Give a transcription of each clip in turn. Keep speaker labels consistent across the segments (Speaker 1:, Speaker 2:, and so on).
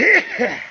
Speaker 1: Yeah.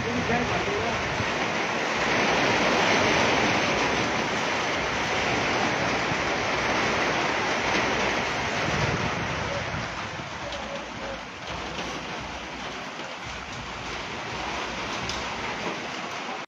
Speaker 1: 10 para